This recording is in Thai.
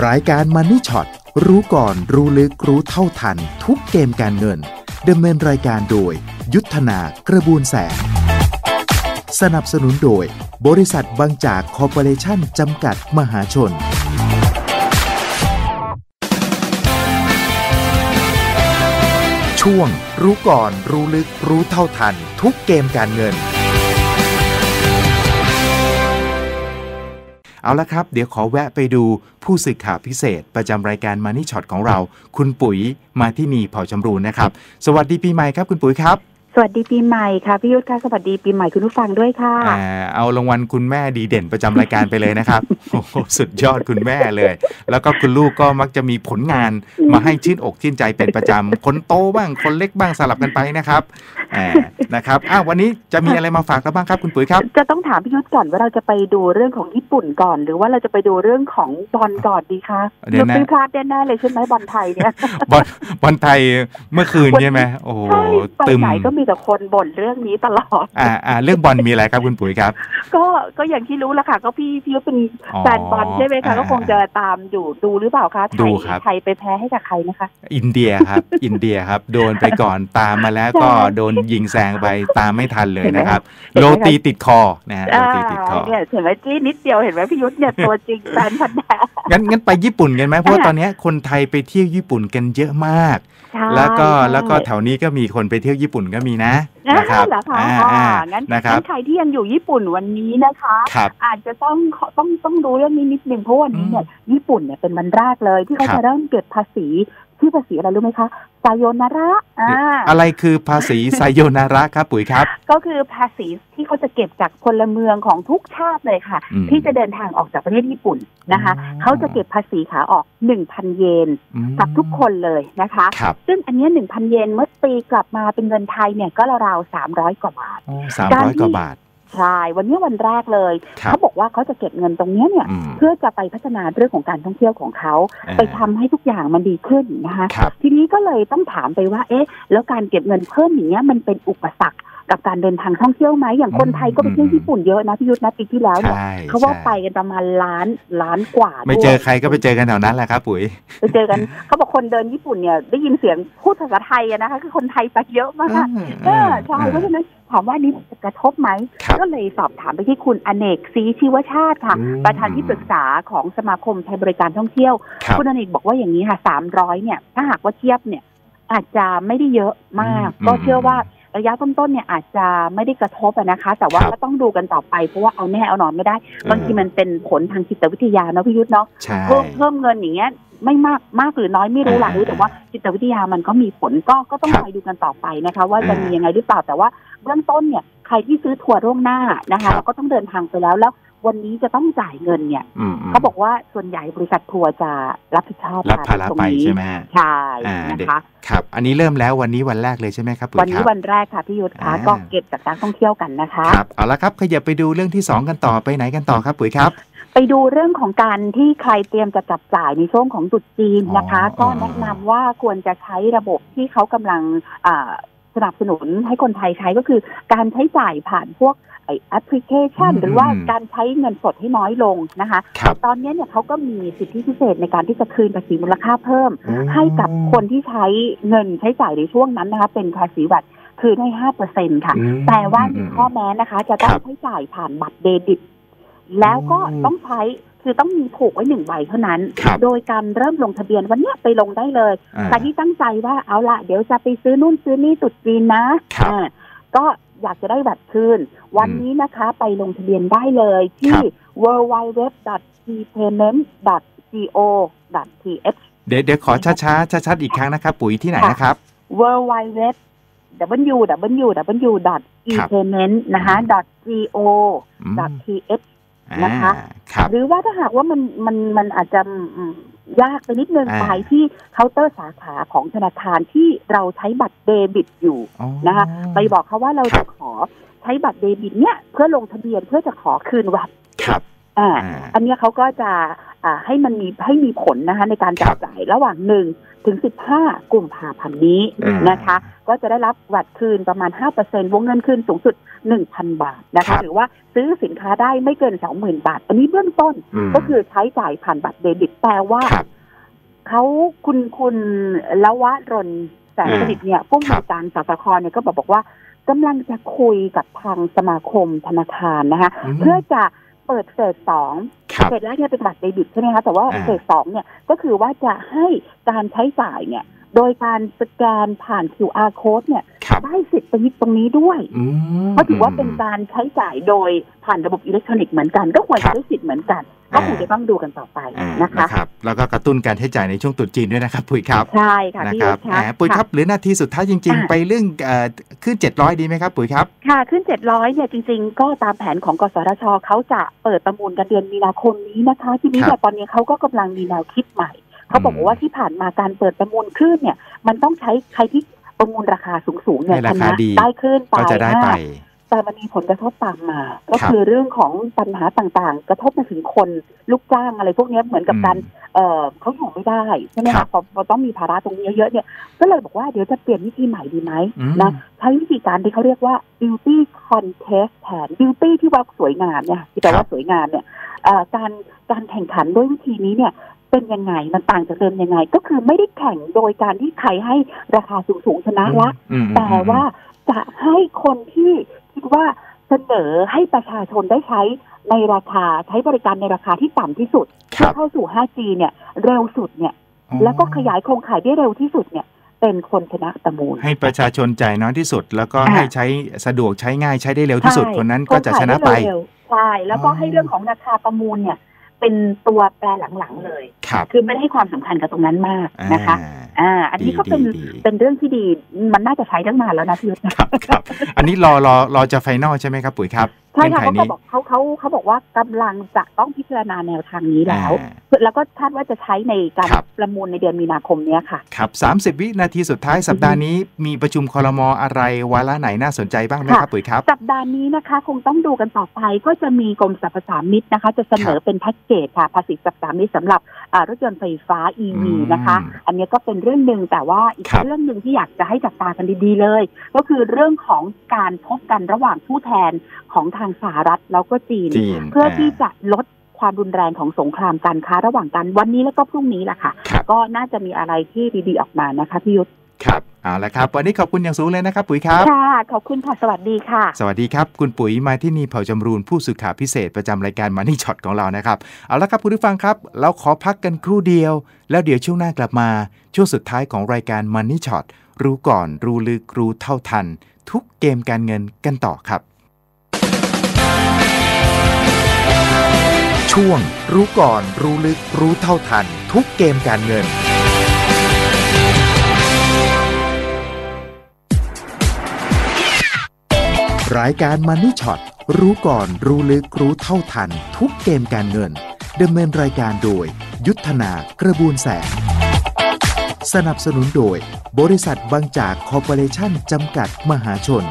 รายการมันนี่ช็อตรู้ก่อนรู้ลึกรู้เท่าทัน ทุกเกมการเงินดำเนินรายการโดย ยุทธนากระบวนแสง สนับสนุนโดย บริษัทบางจากคอร์ปอเรชั่นจำกัดมหาชน ช่วง รู้ก่อนรู้ลึกรู้เท่าทัน ทุกเกมการเงิน เอาละครับ เดี๋ยวขอแวะไปดูผู้สื่อข่าวพิเศษ ประจำรายการมานี่ช็อตของเรา คุณปุ๋ยมาที่นี่เผ่าจำรูนนะครับ สวัสดีปีใหม่ครับคุณปุ๋ยครับ สวัสดีปีใหม่ค่ะพี่ยุทธค่ะสวัสดีปีใหม่คุณผู้ฟังด้วยค่ะอ่าเอารางวัลคุณแม่ดีเด่นประจำรายการไปเลยนะครับโอ้โหสุดยอดคุณแม่เลย แล้วก็คุณลูกก็มักจะมีผลงานมาให้ชื่นอกชื่นใจเป็นประจำคนโตบ้างคนเล็กบ้างสลับกันไปนะครับอ่านะครับอ้าววันนี้จะมีอะไรมาฝากเราบ้างครับคุณปุ๋ยครับ จะต้องถามพี่ยุทธก่อนว่าเราจะไปดูเรื่องของญี่ปุ่นก่อน หรือว่าเราจะไปดูเรื่องของบอลก่อนดีคะเดี๋ยวนะไม่พลาดแน่ๆเลยใช่ไหมบอลไทยเนี่ยบอลบอลไทยเมื่อคืนใช่ไหมโอ้โหใช่ไปตึมไหนก็มีแต่คนบ่นเรื่องนี้ตลอด อ่าอ่าเรื่องบอลมีอะไรครับคุณปุ๋ยครับ ก็ก็อย่างที่รู้แหละค่ะ ก็พี่พี่ยุทธเป็นอ๋อแฟนบอลใช่ไหมคะอ่าก็คงจะตามอยู่ดูหรือเปล่าคะไทดูยครับไทยไปแพ้ให้กับใครนะคะ อินเดียครับ อินเดียครับ โดนไปก่อนตามมาแล้วก็ใช่โดนยิงแซงไปตามไม่ทันเลยนะครับเห็นไหมโรตีติดคอนะฮะโรตีติดคอเนี่ยเห็นไหมจี้นิดเดียวเห็นไหมพี่ยุทธเนี่ยตัวจริงแฟนพันธุ์แท้งั้นงั้นไปญี่ปุ่นกันไหมเพราะว่าอ่าตอนเนี้ยคนไทยไปเที่ยวญี่ปุ่นกันเยอะมากใช่แล้วก็ใช่แล้วก็แถวนี้ก็มีคนไปเที่ยวญี่ปุ่นก็มีนะนะนะคครัรับบเหรอคะอ่าอ๋ออ่างั้นนะครับงั้นใครที่ยังอยู่ญี่ปุ่นวันนี้นะคะครับอาจจะต้องต้องต้องรู้เรื่องนี้นิดนึงเพราะวันนี้เนี่ยญี่ปุ่นเนี่ยเป็นวันแรกเลยที่เขาครับจะเริ่มเก็บภาษี ที่ภาษีอะไรรู้ไหมคะไซโยนาระอ่าอะไรคือภาษีไซโยนาระครับปุ๋ยครับ ก็คือภาษีที่เขาจะเก็บจากพลเมืองของทุกชาติเลยค่ะอืมที่จะเดินทางออกจากประเทศญี่ปุ่นนะคะอ๋อเขาจะเก็บภาษีขาออก1,000เยนอืมกับทุกคนเลยนะคะครับซึ่งอันเนี้ย1,000เยนเมื่อตีกลับมาเป็นเงินไทยเนี่ยก็ราวๆ300กว่าบาทสามการร้อยที่กว่าบาท ใช่วันนี้วันแรกเลยครับเขาบอกว่าเขาจะเก็บเงินตรงเนี้ยเนี่ยอืมเพื่อจะไปพัฒนาเรื่องของการท่องเที่ยวของเขาอ่าไปทำให้ทุกอย่างมันดีขึ้นนะคะครับทีนี้ก็เลยต้องถามไปว่า เอ๊ะ แล้วการเก็บเงินเพิ่มอย่างเงี้ยมันเป็นอุปสรรค กับการเดินทางท่องเที่ยวไหมอย่างคนไทยก็ไปเที่ยวญี่ปุ่นเยอะนะพี่ยุทธนะปีที่แล้วเนี่ยใช่เขาว่าใช่ไปกันประมาณล้านล้านกว่าไม่ด้วยเจอใครก็ไปเจอกันแถวนั้นแหละครับปุ๋ยไปเจอกันเขาบอกคนเดินญี่ปุ่นเนี่ยได้ยินเสียงพูดภาษาไทยอะนะคะคือคนไทยไปเยอะมากเออใช่เพราะฉะนั้นถามว่านี้จะกระทบไหมครับก็เลยสอบถามไปที่คุณอเนกศรีชีวชาติค่ะอืมประธานที่ปรึกษาของสมาคมไทยบริการท่องเที่ยวครับคุณอเนกบอกว่าอย่างนี้ค่ะสามร้อยเนี่ย ถ้าหากว่าเทียบเนี่ย อาจจะไม่ได้เยอะมากอืมก็เชื่อว่า ระยะต้นๆเนี่ยอาจจะไม่ได้กระทบอะนะคะ แต่ว่าครับก็ต้องดูกันต่อไปเพราะว่าเอาแน่เอานอนไม่ได้บางทีมันเป็นผลทางจิตวิทยาเนาะพี่ยุทธเนาะใช่เพิ่มเพิ่มเงินอย่างเงี้ยไม่มากมากหรือน้อยไม่รู้หลักอ่ารู้แต่ว่าจิตวิทยามันก็มีผลก็ก็ต้องครับคอยดูกันต่อไปนะคะ ว่าจะอ่ามีมียังไงหรือเปล่าแต่ว่าเบื้องต้นเนี่ยใครที่ซื้อทัวร์ล่วงหน้านะครัคะบแล้วก็ต้องเดินทางไปแล้วแล้ว วันนี้จะต้องจ่ายเงินเนี่ยอืมอืมเขาบอกว่าส่วนใหญ่บริษัททัวร์จะรับผิดชอบรับภาระตรงไปนี้ใช่ไหมฮะใช่อ่านะเด็กคะครับ อันนี้เริ่มแล้ววันนี้วันแรกเลยใช่ไหมครับปุ๋ยวันคนี้รับวันแรกค่ะพี่ยุทธคะอ่าก็เก็บจากนักท่องเที่ยวกันนะคะครับเอาละครับขยับไปดูเรื่องที่สองกันต่อไปไหนกันต่อครับปุ๋ยครับ ไปดูเรื่องของการที่ใครเตรียมจะจับจ่ายในช่วงของตรุษจีนนะคะอ๋อก็แนะนำว่าควรจะใช้ระบบที่เขากำลังอ่า สนับสนุนให้คนไทยใช้ก็คือการใช้จ่ายผ่านพวกไอแอปพลิเคชันอืมหรือว่าอืมการใช้เงินสดให้น้อยลงนะคะครับตอนนี้เนี่ยเขาก็มีสิทธิพิเศษในการที่จะคืนภาษีมูลค่าเพิ่มโอ้ให้กับคนที่ใช้เงินใช้จ่ายในช่วงนั้นนะคะ เป็นภาษีวัตคืนให้ห้าเปอร์เซ็นค่ะอืมแต่ว่ามีอืมข้อแม้นะคะ จะต้อคงรับใช้จ่ายผ่านบัตรเดบิตแล้วก็อืมต้องใช้ คือต้องมีผูกไว้หนึ่งใบเท่านั้นครับโดยการเริ่มลงทะเบียนวันเนี้ยไปลงได้เลยอ่าใครที่ตั้งใจว่าเอาละเดี๋ยวจะไปซื้อนู่นซื้อนี่ตรุดจีนนะครับอ่าก็อยากจะได้บัตรคืน วันนี้นะคะไปลงทะเบียนได้เลยที่ครับ www.tpayment.go.th เดี๋ยวเดี๋ยวขอช้าช้าช้าชัดๆอีกครั้งนะครับปุ๋ยที่ไหนนะครับ www www.epayment นะคะ .go.th นะคะอ่าครับ หรือว่าถ้าหากว่ามันมันมันอาจจะอืมยากไปนิดนึงอ่าไปที่เคาน์เตอร์สาขาของธนาคารที่เราใช้บัตรเดบิตอยู่อ๋อนะคะไปบอกเขาว่าเราครัจะบขอใช้บัตรเดบิตเนี่ยเพื่อลงทะเบียนเพื่อจะขอคืน VAT ครับอ่าอ่าอันเนี้ยเขาก็จะอ่าให้มันมีให้มีผลนะคะในการจัครับบจ่ายระหว่างหนึ่งถึงสิบห้ากุมภาพันธ์นี้อ่านนะคะ ก็จะได้รับ VAT คืนประมาณ 5%วงเงินคืนสูงสุด 1,000 บาทนะครัคะ บหรือว่าซื้อสินค้าได้ไม่เกิน 20,000 บาท อันนี้เบื้องต้นมก็คือใช้จ่ายผ่านบัตรเดบิตแต่ว่า ครับ เขาคุณคุณละวะรนแสงสนิทเนี่ยผู้ครัมีบการสสคเนี่ยก็บอกบอกว่ากำลังจะคุยกับทางสมาคมธนาคารนะคะ มเพื่อจะเปิดเฟสสองครับ เฟสแรกเนี่ยเป็นบัตรเดบิตใช่ไหมคะแต่ว่าอ่า เฟสสองเนี่ยก็คือว่าจะให้การใช้จ่ายเนี่ย โดยการสแกนผ่าน QR code เนี่ยครับได้สิทธิ์ตรงนี้ตรงนี้ด้วยอืมเพราะถือว่าเป็นการใช้จ่ายโดยผ่านระบบอิเล็กทรอนิกส์เหมือนกันก็ควรครัจะบได้สิทธิ์เหมือนกันก็คงจะต้องดูกันต่อไปอ่านะคะนะครับแล้วก็กระตุ้นการใช้จ่ายในช่วงตรุษจีนด้วยนะครับปุ๋ยครับใช่ค่ะนะพี่คยุรัทบธค่ะแหมปุ๋ยครับหรือนาทีสุดท้ายจริงอ่าๆไปเรื่องเอ่อขึ้น 700 ดีไหมครับปุ๋ยครับค่ะขึ้น 700เนี่ยจริง ๆ ก็ตามแผนของกสทชเขาจะเปิดประมูลกันเดือนมีนาคมนี้นะคะ ทีนี้ครับแต่ตอนนี้เขาก็กำลังมีแนวคิดใหม่ เขาบอกอืมว่าที่ผ่านมาการเปิดประมูลคลื่นเนี่ย มันต้องใช้ใครที่ประมูลราคาสูงๆเนี่ยให้ราชคานะดีได้คลื่นไปก็จะได้ไปอ่าแต่มันมีผลกระทบตามมา ก็ครับคือเรื่องของปัญหาต่างๆ กระทบมาถึงคนลูกจ้างอะไรพวกเนี้ยเหมือนกับการอืมเอ่อเขาอยู่ไม่ได้ใช่ไหมครัคะบพอพอต้องมีภาระตรงนี้เยอะๆเนี่ย ก็เลยบอกว่าเดี๋ยวจะเปลี่ยนวิธีใหม่ดีไหมอืมนะใช้วิธีการที่เขาเรียกว่า beauty contest แทน beauty ที่ว่าสวยงามเนี่ยที่แปลครัว่าบสวยงามเนี่ยเอ่อการการแข่งขันด้วยวิธีนี้เนี่ย เป็นยังไงมันต่างจากเดิมยังไง ก็คือไม่ได้แข่งโดยการที่ใครให้ราคาสูงๆชนะละอืมอืมแต่ว่าจะให้คนที่คิดว่าเสนอให้ประชาชนได้ใช้ในราคาใช้บริการในราคาที่ต่ำที่สุดคเพื่รัอบเข้าสู่ 5G เนี่ยเร็วสุดเนี่ยอ๋อแล้วก็ขยายโครงข่ายได้เร็วที่สุดเนี่ยเป็นคนชนะประมูล ให้ประชาชนจ่ายน้อยที่สุด แล้วก็อ่าให้ใช้สะดวกใช้ง่ายใช้ได้เร็วที่สุดใช่คนนั้นก็จะชนะไปโครงข่ายได้เร็วๆใช่แล้วก็อ๋อให้เรื่องของราคาประมูลเนี่ย เป็นตัวแปรหลังๆเลยครับคือไม่ได้ให้ความสำคัญกับตรงนั้นมากนะคะ อ่าอ่าอันนี้ก็เป็นดีดีเป็นเรื่องที่ดีมันน่าจะใช้ตั้งนานแล้วนะพี่ยุทธครับครับอันนี้รอรอรอจะไฟนอลใช่ไหมครับปุ๋ยครับ ใช่ค่ะงื่อนไขเขาก็นี้บอกเขาเขาเขาบอกว่ากำลังจะต้องพิจารณาแนวทางนี้แล้วอ่าแล้วก็คาดว่าจะใช้ในการครับประมูลในเดือนมีนาคมเนี้ยค่ะ ครับ 30 วินาทีสุดท้ายสัปดาห์นี้มีประชุมคอรมออะไรวาระไหนน่าสนใจบ้างไหมครับปุ๋ยครับ สัปดาห์นี้นะคะ คงต้องดูกันต่อไปก็จะมีกรมสรรพสามิตนะคะ จะเสนอเป็นแพ็กเกจค่ะภาษีสรรพสามิตสำหรับอ่ารถยนต์ไฟฟ้า EV อืมนะคะ อันนี้ก็เป็นเรื่องหนึ่งแต่ว่าอีกครับเรื่องหนึ่งที่อยากจะให้จับตากันดีๆเลย ก็คือเรื่องของการพบกันระหว่างผู้แทนของทางสหรัฐแล้วก็จีนจีน เพื่อที่จะลดความรุนแรงของสงครามการค้าระหว่างกันวันนี้แล้วก็พรุ่งนี้แหละค่ะครับก็น่าจะมีอะไรที่ดีๆออกมานะคะพี่ยุทธครับเอาละครับ วันนี้ขอบคุณอย่างสูงเลยนะครับ ปุ๋ยครับค่ะขอบคุณค่ะสวัสดีค่ะ สวัสดีครับ คุณปุ๋ยมาที่นี่เผ่าจำรูนผู้สื่อข่าวพิเศษประจำรายการมันนี่ช็อตของเรานะครับ เอาละครับคุณผู้ฟังครับ เราขอพักกันครู่เดียว แล้วเดี๋ยวช่วงหน้ากลับมา ช่วงสุดท้ายของรายการมันนี่ช็อตรู้ก่อนรู้ลึกรู้เท่าทัน ทุกเกมการเงินกันต่อครับ ช่วง รู้ก่อนรู้ลึกรู้เท่าทัน ทุกเกมการเงิน รายการมันนี่ช็อตรู้ก่อนรู้ลึกรู้เท่าทัน ทุกเกมการเงินดำเนินรายการโดย ยุทธนากระบวนแสง สนับสนุนโดย บริษัทบางจากคอร์ปอเรชั่นจำกัดมหาชน